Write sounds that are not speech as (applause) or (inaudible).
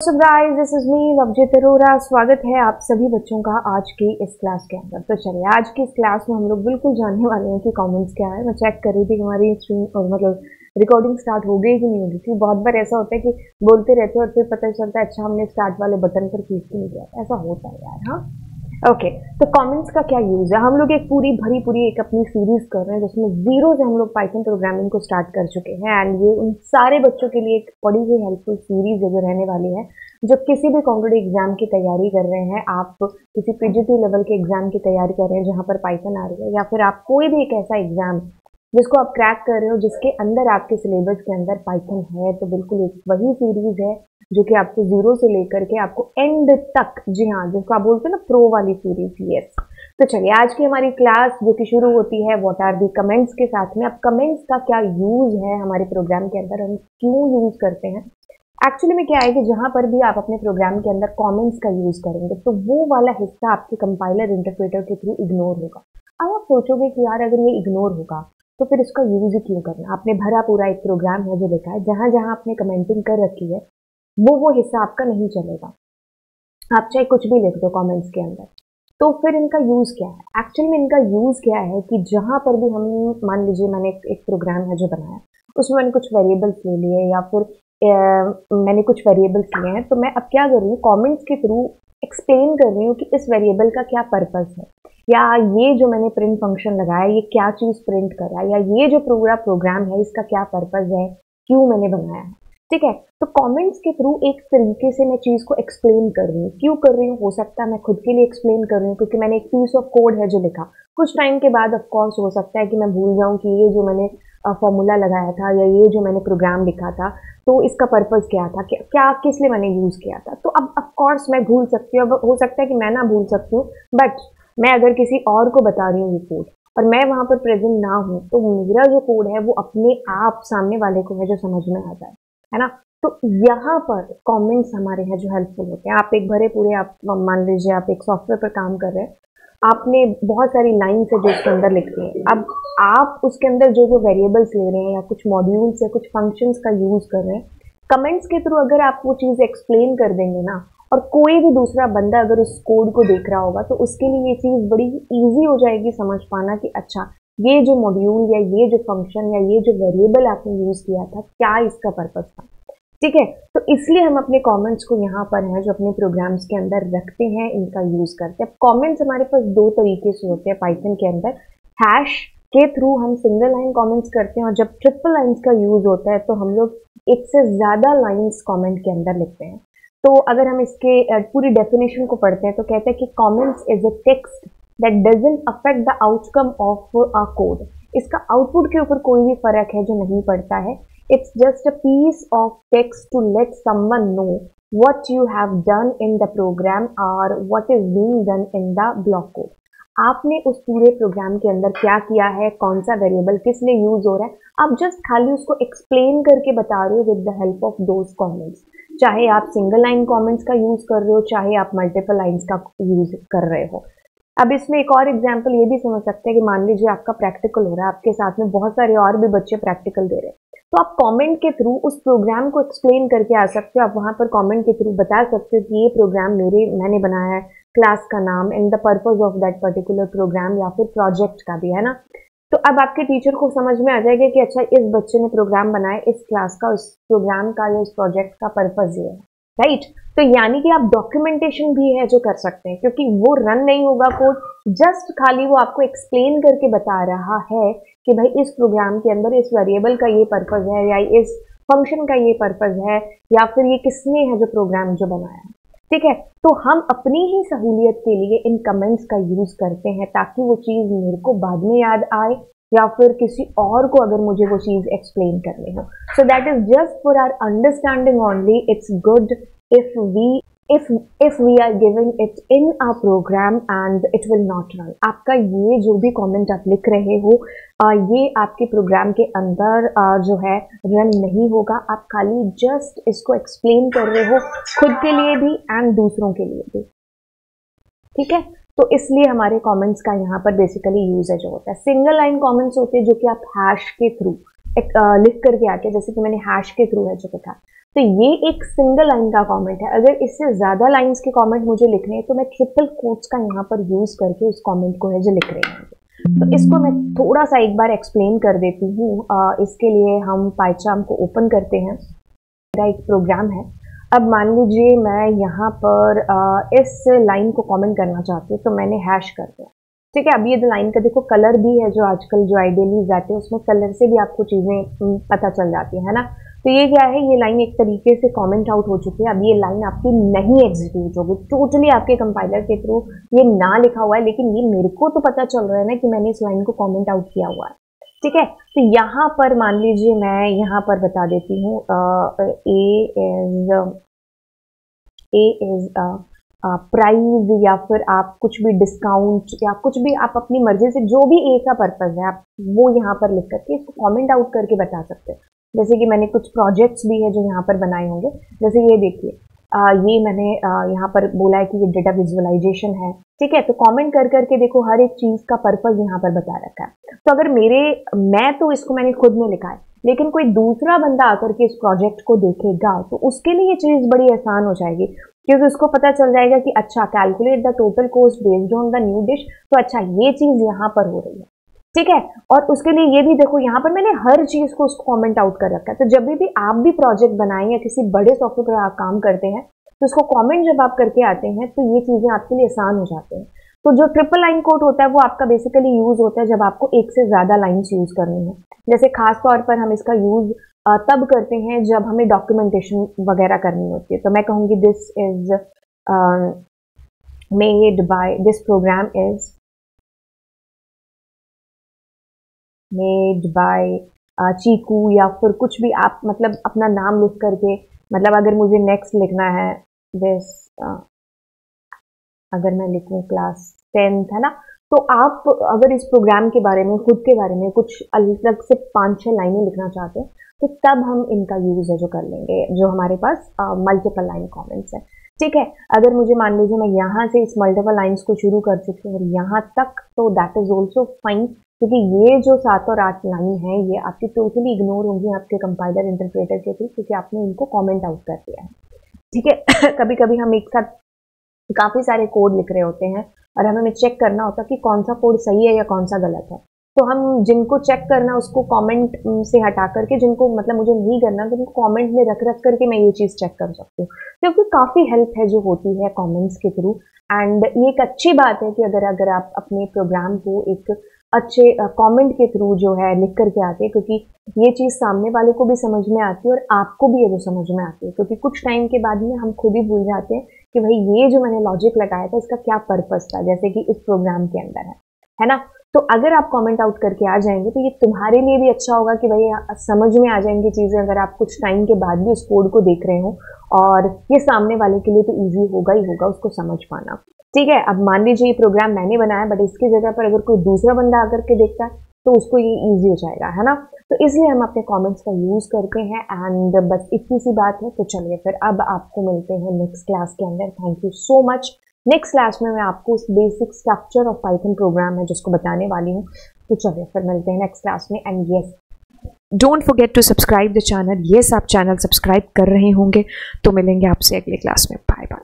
Guys this is me Lovejeet Arora स्वागत है आप सभी बच्चों का आज की इस क्लास के अंदर। तो चलिए, आज की इस क्लास में हम लोग बिल्कुल जानने वाले हैं कि कमेंट्स क्या है। मैं चेक कर रही थी हमारी स्ट्रीम और मतलब रिकॉर्डिंग स्टार्ट हो गई कि नहीं होगी क्योंकि बहुत बार ऐसा होता है कि बोलते रहते और फिर पता चलता है अच्छा हमने स्टार्ट वाले बटन पर क्लिक नहीं किया। ऐसा होता है यार हाँ। ओके तो कमेंट्स का क्या यूज़ है? हम लोग एक पूरी भरी पूरी एक अपनी सीरीज़ कर रहे हैं, जिसमें ज़ीरो से हम लोग पाइथन प्रोग्रामिंग को स्टार्ट कर चुके हैं एंड ये उन सारे बच्चों के लिए एक बड़ी ही हेल्पफुल सीरीज़ जो रहने वाली है, जो किसी भी कॉम्पिटेटिव एग्ज़ाम की तैयारी कर रहे हैं। आप किसी पीजीटी लेवल के एग्ज़ाम की तैयारी कर रहे हैं, जहाँ पर पाइथन आ रही है, या फिर आप कोई भी एक ऐसा एग्ज़ाम जिसको आप क्रैक कर रहे हो, जिसके अंदर आपके सिलेबस के अंदर पाइथन है तो बिल्कुल एक वही सीरीज़ है जो कि आपको ज़ीरो से लेकर के आपको एंड तक, जी हाँ जिसको आप बोलते हैं ना प्रो वाली सीरीज़ यस तो चलिए, आज की हमारी क्लास जो कि शुरू होती है व्हाट आर दी कमेंट्स के साथ में, अब कमेंट्स का क्या यूज़ है हमारे प्रोग्राम के अंदर, हम क्यों यूज़ करते हैं? एक्चुअली में क्या है कि जहाँ पर भी आप अपने प्रोग्राम के अंदर कमेंट्स का यूज़ करेंगे तो वो वाला हिस्सा आपके कंपाइलर इंटरप्रेटर के थ्रू इग्नोर होगा। अब आप सोचोगे कि यार, अगर ये इग्नोर होगा तो फिर इसका यूज़ क्यों करना? आपने भरा पूरा एक प्रोग्राम है जो लिखा है जहाँ जहाँ आपने कमेंटिंग कर रखी है वो वो हिस्सा आपका नहीं चलेगा। आप चाहे कुछ भी लिख दो कमेंट्स के अंदर। तो फिर इनका यूज़ क्या है? एक्चुअली में इनका यूज़ क्या है कि जहाँ पर भी हम मान लीजिए मैंने एक, एक प्रोग्राम है जो बनाया उसमें मैंने कुछ वेरिएबल्स ले लिए या फिर ए, मैंने कुछ वेरिएबल्स लिए हैं तो मैं अब क्या कर रही हूँ? कॉमेंट्स के थ्रू एक्सप्लेन कर रही हूँ कि इस वेरिएबल का क्या पर्पज़ है। या ये जो मैंने प्रिंट फ़ंक्शन लगाया ये क्या चीज़ प्रिंट करा या ये जो पूरा प्रोग्राम है इसका क्या पर्पज़ है? क्यों मैंने बनाया है? ठीक है? तो कमेंट्स के थ्रू एक तरीके से मैं चीज़ को एक्सप्लेन कर रही हूँ। क्यों कर रही हूँ? हो सकता है मैं खुद के लिए एक्सप्लेन कर रही हूँ क्योंकि मैंने एक पीस ऑफ़ कोड है जो लिखा। कुछ टाइम के बाद ऑफकोर्स हो सकता है कि मैं भूल जाऊँ कि ये जो मैंने फॉर्मूला लगाया था या ये जो मैंने प्रोग्राम लिखा था तो इसका पर्पज़ क्या था? क्या, क्या किस लिए मैंने यूज़ किया था? तो अब ऑफकोर्स मैं भूल सकती हूँ। अब हो सकता है कि मैं ना भूल सकती हूँ बट मैं अगर किसी और को बता रही हूँ ये कोड और मैं वहाँ पर प्रेजेंट ना हूँ तो मेरा जो कोड है वो अपने आप सामने वाले को है जो समझ में आ जाए। है ना? तो यहाँ पर कमेंट्स हमारे यहाँ जो हेल्पफुल होते हैं। आप एक भरे पूरे, आप मान लीजिए आप एक सॉफ्टवेयर पर काम कर रहे हैं, आपने बहुत सारी लाइन्स है जो उसके अंदर लिखते है। अब आप उसके अंदर जो जो वेरिएबल्स ले रहे हैं या कुछ मॉड्यूल्स या कुछ फ़ंक्शंस का यूज़ कर रहे हैं कमेंट्स के थ्रू अगर आप वो चीज़ एक्सप्लेन कर देंगे ना, और कोई भी दूसरा बंदा अगर उस कोड को देख रहा होगा तो उसके लिए ये चीज़ बड़ी ईजी हो जाएगी समझ पाना कि अच्छा ये जो मॉड्यूल या ये जो फ़ंक्शन या ये जो वेरिएबल आपने यूज़ किया था, क्या इसका पर्पज़ था? ठीक है? तो इसलिए हम अपने कमेंट्स को यहाँ पर हैं, जो अपने प्रोग्राम्स के अंदर रखते हैं, इनका यूज़ करते हैं। कमेंट्स हमारे पास दो तरीके से होते हैं पाइथन के अंदर। हैश के थ्रू हम सिंगल लाइन कमेंट्स करते हैं और जब ट्रिपल लाइंस का यूज़ होता है तो हम लोग एक से ज़्यादा लाइंस कमेंट के अंदर लिखते हैं। तो अगर हम इसके पूरी डेफिनेशन को पढ़ते हैं तो कहते हैं कि comments is a text that doesn't affect the outcome of a code इसका आउटपुट के ऊपर कोई भी फ़र्क है जो नहीं पड़ता है। It's just a piece of text to let someone know what you have done in the program or what is being done in the block code. आपने उस पूरे प्रोग्राम के अंदर क्या किया है? कौन सा वेरिएबल किस लिए यूज़ हो रहा है? आप जस्ट खाली उसको एक्सप्लेन करके बता रहे हो with the help of those comments चाहे आप सिंगल लाइन कमेंट्स का यूज़ कर रहे हो, चाहे आप मल्टीपल लाइंस का यूज़ कर रहे हो। अब इसमें एक और एग्ज़ाम्पल ये भी समझ सकते हैं कि मान लीजिए आपका प्रैक्टिकल हो रहा है, आपके साथ में बहुत सारे और भी बच्चे प्रैक्टिकल दे रहे हैं। तो आप कमेंट के थ्रू उस प्रोग्राम को एक्सप्लेन करके आ सकते हो, आप वहाँ पर कमेंट के थ्रू बता सकते हो कि ये प्रोग्राम मेरे, मैंने बनाया है क्लास का नाम and the purpose of that particular program या फिर प्रोजेक्ट का भी, है ना? तो अब आपके टीचर को समझ में आ जाएगा कि अच्छा इस बच्चे ने प्रोग्राम बनाया, इस क्लास का इस प्रोग्राम का या इस प्रोजेक्ट का पर्पज ये है। राइट तो यानी कि आप डॉक्यूमेंटेशन भी है जो कर सकते हैं, क्योंकि वो रन नहीं होगा कोड जस्ट खाली वो आपको एक्सप्लेन करके बता रहा है कि भाई इस प्रोग्राम के अंदर इस वेरिएबल का ये पर्पज है या इस फ़ंक्शन का ये पर्पज है, या फिर ये किसने है जो प्रोग्राम जो बनाया। है ठीक है? तो हम अपनी ही सहूलियत के लिए इन कमेंट्स का यूज़ करते हैं ताकि वो चीज़ मेरे को बाद में याद आए। या फिर किसी और को अगर मुझे वो चीज़ एक्सप्लेन करनी हो। So that is just for our understanding only it's good if we if if we are giving it in our program and it will not run. आपका ये जो भी कमेंट आप लिख रहे हो ये आपके प्रोग्राम के अंदर जो है रन नहीं होगा। आप खाली जस्ट इसको एक्सप्लेन कर रहे हो खुद के लिए भी एंड दूसरों के लिए भी। ठीक है? तो इसलिए हमारे कमेंट्स का यहाँ पर बेसिकली यूजेज होता है। सिंगल लाइन कमेंट्स होते हैं जो कि आप हैश के थ्रू लिख करके आके जैसे कि मैंने हैश के थ्रू है जो लिखा तो ये एक सिंगल लाइन का कमेंट है। अगर इससे ज़्यादा लाइंस के कमेंट मुझे लिखने हैं तो मैं ट्रिपल कोट्स का यहाँ पर यूज़ करके उस कमेंट को है जो लिख रहे हैं। तो इसको मैं थोड़ा सा एक बार एक्सप्लेन कर देती हूँ। इसके लिए हम पाइचाम को ओपन करते हैं। मेरा एक प्रोग्राम है। अब मान लीजिए मैं यहाँ पर इस लाइन को कमेंट करना चाहती हूँ तो मैंने हैश कर दिया। ठीक है, अब ये लाइन का देखो कलर भी है जो आजकल जो आइडियली जाते हैं, उसमें कलर से भी आपको चीज़ें पता चल जाती है ना? तो ये क्या है, ये लाइन एक तरीके से कमेंट आउट हो चुकी है। अब ये लाइन आपकी नहीं एग्जीक्यूट होगी। टोटली आपके कंपाइलर के थ्रू ये ना लिखा हुआ है, लेकिन ये मेरे को तो पता चल रहा है ना कि मैंने इस लाइन को कमेंट आउट किया हुआ है। ठीक है? तो यहाँ पर मान लीजिए मैं यहाँ पर बता देती हूँ A is A is price या फिर आप कुछ भी डिस्काउंट या कुछ भी आप अपनी मर्ज़ी से जो भी ए का पर्पज है, आप वो यहाँ पर लिख करके इसको कमेंट आउट करके बता सकते हैं। जैसे कि मैंने कुछ प्रोजेक्ट्स भी है जो यहाँ पर बनाए होंगे। जैसे ये देखिए ये मैंने यहाँ पर बोला है कि ये डेटा विजुअलाइजेशन है। ठीक है तो कमेंट कर करके देखो, हर एक चीज़ का पर्पज यहाँ पर बता रखा है। तो अगर मेरे, मैं तो इसको मैंने खुद में लिखा है, लेकिन कोई दूसरा बंदा आकर के इस प्रोजेक्ट को देखेगा तो उसके लिए ये चीज़ बड़ी आसान हो जाएगी, क्योंकि उसको पता चल जाएगा कि अच्छा calculate the total cost based on the new dish तो अच्छा ये चीज़ यहाँ पर हो रही है। ठीक है? और उसके लिए ये भी देखो यहाँ पर मैंने हर चीज़ को उसको कमेंट आउट कर रखा है। तो जब भी, भी आप भी प्रोजेक्ट बनाएँ या किसी बड़े सॉफ्टवेयर पर आप काम करते हैं तो उसको कमेंट जब आप करके आते हैं तो ये चीज़ें आपके लिए आसान हो जाते हैं। तो जो ट्रिपल लाइन कोड होता है वो आपका बेसिकली यूज़ होता है जब आपको एक से ज़्यादा लाइन्स यूज़ करनी है। जैसे खास तौर पर हम इसका यूज़ तब करते हैं जब हमें डॉक्यूमेंटेशन वगैरह करनी होती है। तो मैं कहूँगी this is made by this program is made by Cheeku या फिर कुछ भी आप मतलब अपना नाम लिख करके मतलब अगर मुझे नेक्स्ट लिखना है दिस अगर मैं लिखूँ क्लास टेंथ है ना? तो आप अगर इस प्रोग्राम के बारे में, खुद के बारे में कुछ अलग से पाँच छः लाइनें लिखना चाहते हैं तो तब हम इनका यूज़ है जो कर लेंगे, जो हमारे पास मल्टीपल लाइन कॉमेंट्स है। ठीक है? अगर मुझे मान लीजिए मैं यहाँ से इस मल्टीपल लाइंस को शुरू कर चुकी हूँ और यहाँ तक तो दैट इज़ ऑल्सो फाइन क्योंकि ये जो सात और आठ लाइन है, ये आपकी टोटली इग्नोर होंगी आपके कंपाइलर इंटरप्रेटर के थ्रू क्योंकि आपने इनको कॉमेंट आउट कर दिया है। ठीक है? (coughs) कभी कभी हम एक साथ काफ़ी सारे कोड लिख रहे होते हैं, और हमें चेक करना होता है कि कौन सा कोड सही है या कौन सा गलत है। तो हम जिनको चेक करना, उसको कमेंट से हटा करके, जिनको मतलब मुझे नहीं करना तो उनको कमेंट में रख रख करके मैं ये चीज़ चेक कर सकती हूँ। क्योंकि काफ़ी हेल्प है जो होती है कमेंट्स के थ्रू एंड ये एक अच्छी बात है कि अगर अगर आप अपने प्रोग्राम को एक अच्छे कमेंट के थ्रू जो है लिख करके आते क्योंकि ये चीज़ सामने वाले को भी समझ में आती है और आपको भी ये जो समझ में आती है, क्योंकि कुछ टाइम के बाद में हम खुद ही भूल जाते हैं कि भाई ये जो मैंने लॉजिक लगाया था, इसका क्या पर्पस था, जैसे कि इस प्रोग्राम के अंदर है है ना? तो अगर आप कमेंट आउट करके आ जाएँगे तो ये तुम्हारे लिए भी अच्छा होगा कि भाई समझ में आ जाएँगी चीज़ें, अगर आप कुछ टाइम के बाद भी उस कोड को देख रहे हो, और ये सामने वाले के लिए तो ईजी होगा ही होगा उसको समझ पाना। ठीक है, अब मान लीजिए ये प्रोग्राम मैंने बनाया बट इसकी जगह पर अगर कोई दूसरा बंदा आकर के देखता है तो उसको ये ईजी हो जाएगा, है ना? तो इसलिए हम अपने कमेंट्स का यूज़ करते हैं एंड बस इतनी सी बात है तो चलिए फिर अब आपको मिलते हैं नेक्स्ट क्लास के अंदर। Thank you so much next class में मैं आपको उस basic structure of Python program है, जिसको बताने वाली हूँ। तो चलिए फिर मिलते हैं नेक्स्ट क्लास में and yes don't forget to subscribe the channel yes आप चैनल सब्सक्राइब कर रहे होंगे तो मिलेंगे आपसे अगले क्लास में। Bye bye